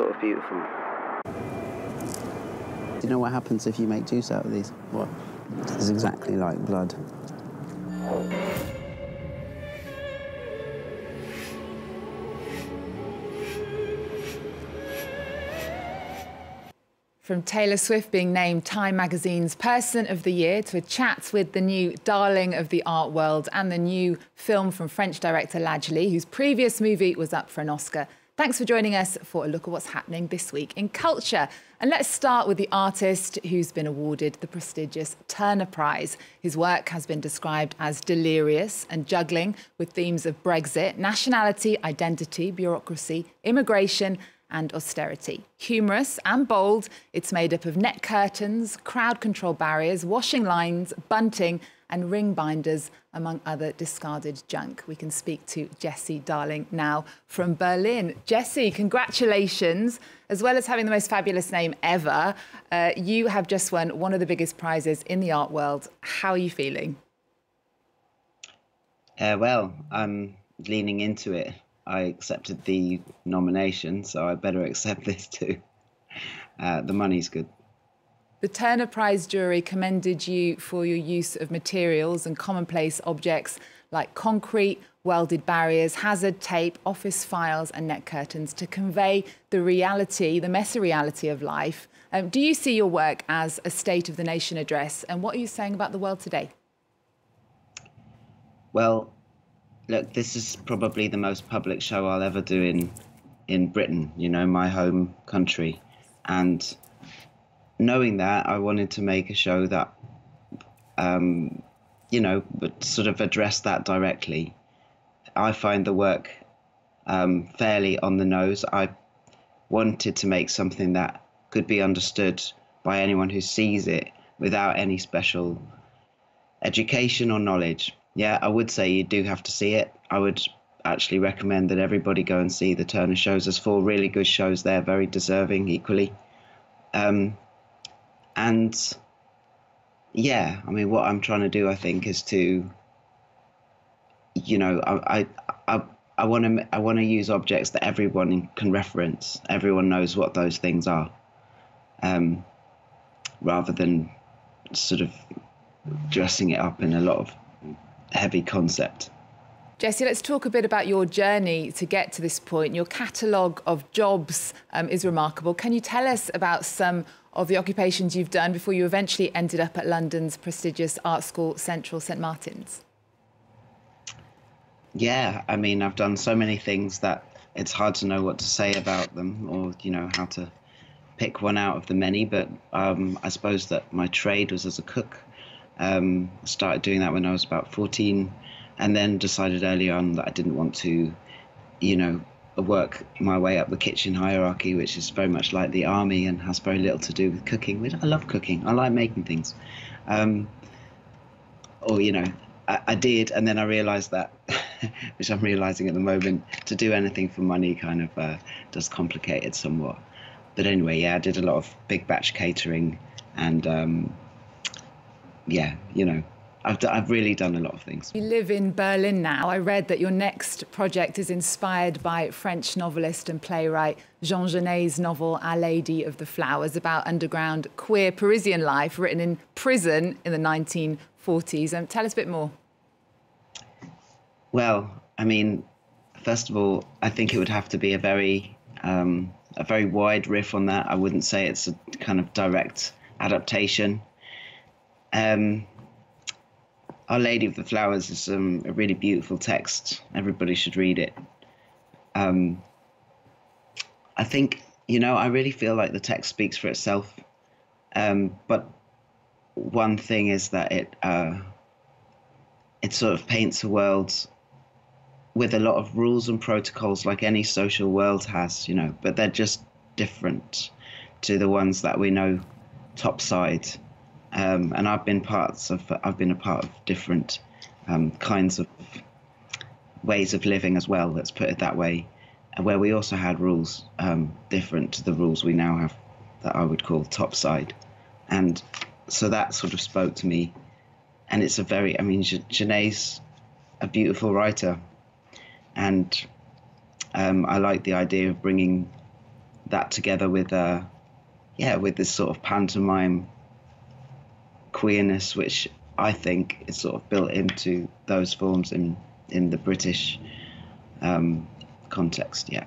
sort of beautiful. Do you know what happens if you make juice out of these? What? It's exactly like blood. From Taylor Swift being named Time magazine's Person of the Year to a chat with the new darling of the art world and the new film from French director Ladj Ly, whose previous movie was up for an Oscar. Thanks for joining us for a look at what's happening this week in culture. And let's start with the artist who's been awarded the prestigious Turner Prize. His work has been described as delirious and juggling with themes of Brexit, nationality, identity, bureaucracy, immigration, and austerity. Humorous and bold, it's made up of net curtains, crowd control barriers, washing lines, bunting, and ring binders, among other discarded junk. We can speak to Jesse Darling now from Berlin. Jesse, congratulations. As well as having the most fabulous name ever, uh, you have just won one of the biggest prizes in the art world. How are you feeling? Uh, well, I'm leaning into it. I accepted the nomination, so I better accept this too. Uh, the money's good. The Turner Prize jury commended you for your use of materials and commonplace objects like concrete, welded barriers, hazard tape, office files, and net curtains to convey the reality, the messy reality of life. Um, do you see your work as a State of the Nation address? And what are you saying about the world today? Well, look, this is probably the most public show I'll ever do in in Britain, you know, my home country. And knowing that, I wanted to make a show that, um, you know, would sort of address that directly. I find the work um, fairly on the nose. I wanted to make something that could be understood by anyone who sees it without any special education or knowledge yeah, I would say you do have to see it. I would actually recommend that everybody go and see the Turner shows. There's four really good shows there, very deserving equally. Um, and yeah, I mean, what I'm trying to do, I think, is to, you know, I, I, I want to, I want to use objects that everyone can reference. Everyone knows what those things are, um, rather than sort of dressing it up in a lot of heavy concept. Jesse, let's talk a bit about your journey to get to this point. Your catalogue of jobs um, is remarkable. Can you tell us about some of the occupations you've done before you eventually ended up at London's prestigious art school, Central St Martin's? Yeah, I mean, I've done so many things that it's hard to know what to say about them or, you know, how to pick one out of the many. But um, I suppose that my trade was as a cook. Um, started doing that when I was about 14, and then decided early on that I didn't want to, you know, work my way up the kitchen hierarchy, which is very much like the army and has very little to do with cooking. Which I love cooking. I like making things. Um, or you know, I, I did, and then I realised that, which I'm realising at the moment, to do anything for money kind of uh, does complicate it somewhat. But anyway, yeah, I did a lot of big batch catering and um, yeah, you know, I've, I've really done a lot of things. You live in Berlin now. I read that your next project is inspired by French novelist and playwright Jean Genet's novel Our Lady of the Flowers about underground queer Parisian life written in prison in the 1940s. Um, tell us a bit more. Well, I mean, first of all, I think it would have to be a very um, a very wide riff on that. I wouldn't say it's a kind of direct adaptation. Um, Our Lady of the Flowers is um, a really beautiful text. Everybody should read it. Um, I think, you know, I really feel like the text speaks for itself. Um, but one thing is that it uh, it sort of paints a world with a lot of rules and protocols like any social world has, you know, but they're just different to the ones that we know topside um, and I've been parts of I've been a part of different um, kinds of ways of living as well. Let's put it that way, where we also had rules um, different to the rules we now have that I would call topside, and so that sort of spoke to me. And it's a very I mean Genet's a beautiful writer, and um, I like the idea of bringing that together with uh, yeah, with this sort of pantomime queerness, which I think is sort of built into those forms in in the British um, context. Yeah.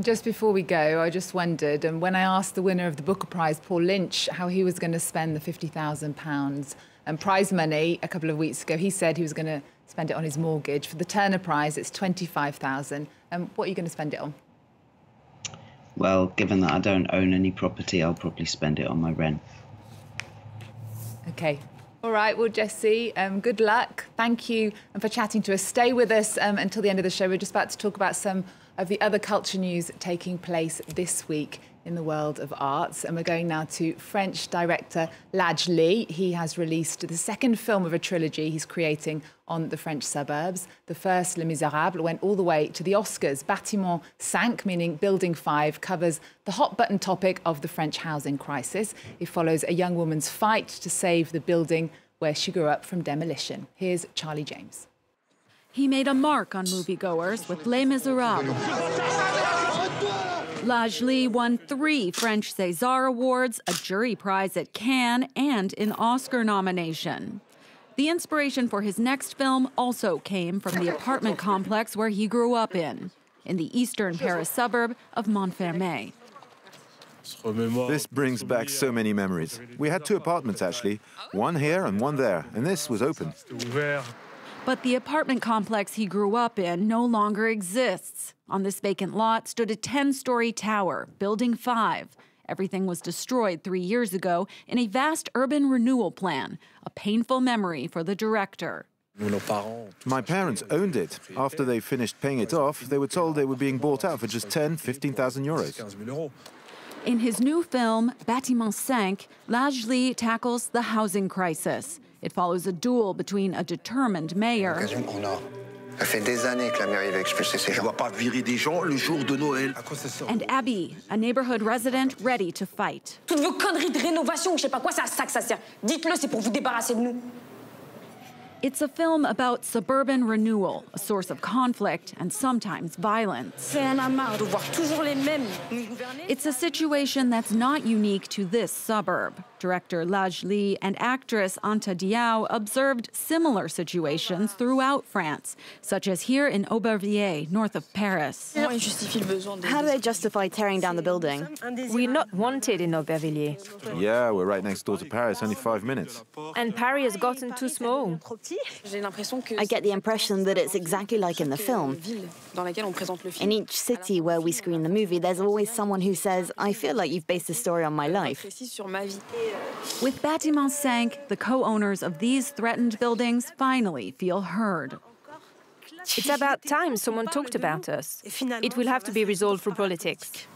Just before we go, I just wondered, and when I asked the winner of the Booker Prize, Paul Lynch, how he was going to spend the fifty thousand pounds and prize money a couple of weeks ago, he said he was going to spend it on his mortgage. For the Turner Prize, it's twenty five thousand. And um, what are you going to spend it on? Well, given that I don't own any property, I'll probably spend it on my rent. Okay. All right, well, Jesse, um, good luck. Thank you for chatting to us. Stay with us um, until the end of the show. We're just about to talk about some of the other culture news taking place this week in the world of arts. And we're going now to French director Ladj Ly. He has released the second film of a trilogy he's creating on the French suburbs. The first, Les Miserables, went all the way to the Oscars. Bâtiment 5, meaning Building 5, covers the hot button topic of the French housing crisis. It follows a young woman's fight to save the building where she grew up from demolition. Here's Charlie James. He made a mark on moviegoers with Les Miserables. Ladj Ly won three French César Awards, a jury prize at Cannes, and an Oscar nomination. The inspiration for his next film also came from the apartment complex where he grew up in, in the eastern Paris suburb of Montfermeil. This brings back so many memories. We had two apartments actually, one here and one there, and this was open. But the apartment complex he grew up in no longer exists. On this vacant lot stood a 10 story tower, Building 5. Everything was destroyed three years ago in a vast urban renewal plan, a painful memory for the director. My parents owned it. After they finished paying it off, they were told they were being bought out for just 10, 15,000 euros. In his new film, Bâtiment 5, Ladj Ly tackles the housing crisis. It follows a duel between a determined mayor Ça fait des années que la mairie veut expulser ces gens. Je vois pas virer des gens le jour de Noël. And Abby, a neighborhood resident ready to fight. Toutes vos conneries de rénovation, je sais pas quoi, c'est à ça que ça sert. Dites-le, c'est pour vous débarrasser de nous. It's a film about suburban renewal, a source of conflict and sometimes violence. It's a situation that's not unique to this suburb. Director Ladj Ly and actress Anta Diaw observed similar situations throughout France, such as here in Aubervilliers, north of Paris. How do they justify tearing down the building? We're not wanted in Aubervilliers. Yeah, we're right next door to Paris, only five minutes. And Paris has gotten too small. I get the impression that it's exactly like in the euh, film. In each city where we screen the movie, there's always someone who says, I feel like you've based the story on my life. With Bâtiment 5, the co owners of these threatened buildings finally feel heard. It's about time someone talked about us. It will have to be resolved through politics.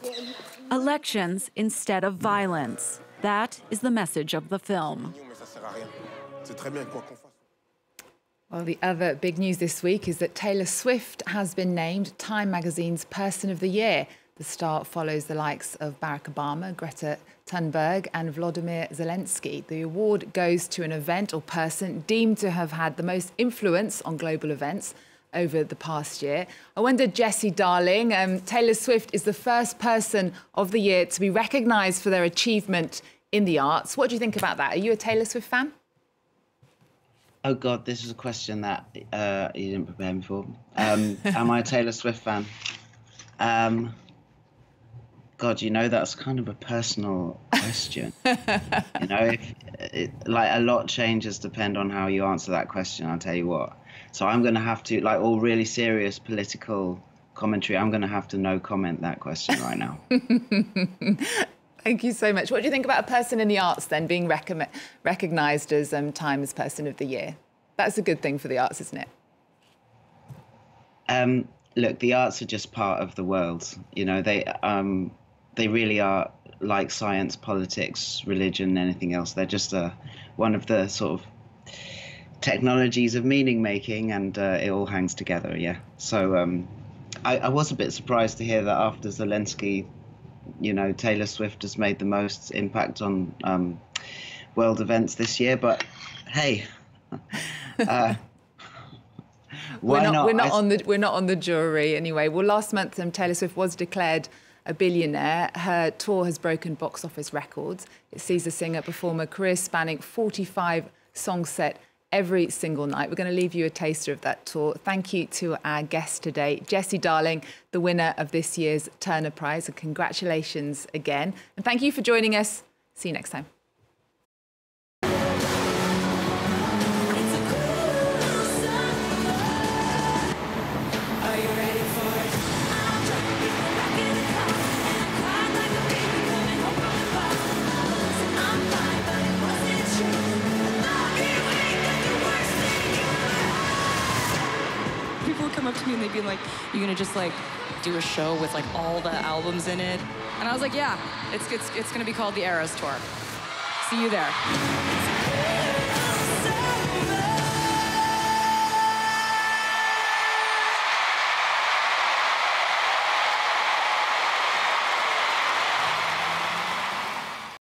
Elections instead of violence. That is the message of the film. Well, the other big news this week is that Taylor Swift has been named Time magazine's Person of the Year. The star follows the likes of Barack Obama, Greta Thunberg, and Vladimir Zelensky. The award goes to an event or person deemed to have had the most influence on global events over the past year. I wonder, Jesse Darling, um, Taylor Swift is the first person of the year to be recognised for their achievement in the arts. What do you think about that? Are you a Taylor Swift fan? Oh God, this is a question that uh, you didn't prepare me for. Um, am I a Taylor Swift fan? Um, God, you know that's kind of a personal question. you know, if it, like a lot changes depend on how you answer that question. I'll tell you what. So I'm going to have to like all really serious political commentary. I'm going to have to no comment that question right now. Thank you so much. What do you think about a person in the arts then being rec- recognised as um, Times Person of the Year? That's a good thing for the arts, isn't it? Um, look, the arts are just part of the world. You know, they um, they really are like science, politics, religion, anything else. They're just uh, one of the sort of technologies of meaning making, and uh, it all hangs together. Yeah. So um, I, I, was a bit surprised to hear that after Zelensky, you know, Taylor Swift has made the most impact on um, world events this year. But hey. Uh, we're not, not, We're not I... on the we're not on the jury anyway. Well, last month um, Taylor Swift was declared a billionaire. Her tour has broken box office records. It sees the singer perform a career spanning 45 song set every single night. We're going to leave you a taster of that tour. Thank you to our guest today, Jesse Darling, the winner of this year's Turner Prize. And congratulations again. And thank you for joining us. See you next time. They'd be like, "You're gonna just like do a show with like all the albums in it?" And I was like, "Yeah, it's it's it's gonna be called the Eras Tour. See you there."